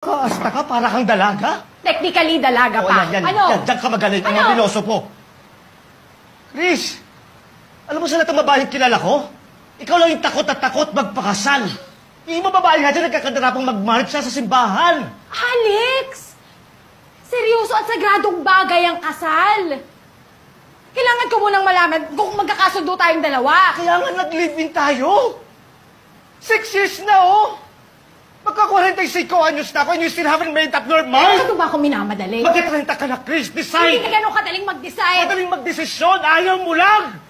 Kaasta ka para kang dalaga? Technically, dalaga pa. yan, ano? yan, diyan ka magaling. Ano? Ang piloso po. Chris, alam mo sa lahat ng babaeng kilala ko? Ikaw lang yung takot at takot magpakasal. Yung mga babae nga dyan nagkakandarapang magmarip siya sa simbahan. Alex! Seryoso at sagradong bagay ang kasal. Kailangan ko munang malaman kung magkakasundo tayong dalawa. Kaya nga nag-live-in tayo. Six years na, oh. Magka-45 anyos na ako and you still haven't made up your mind. Ano ba ako minamadali? Magka-30 ka na, Chris. Hindi Decide. ka ganun kadaling mag-decide. Madaling magdesisyon. Ayaw mo lang.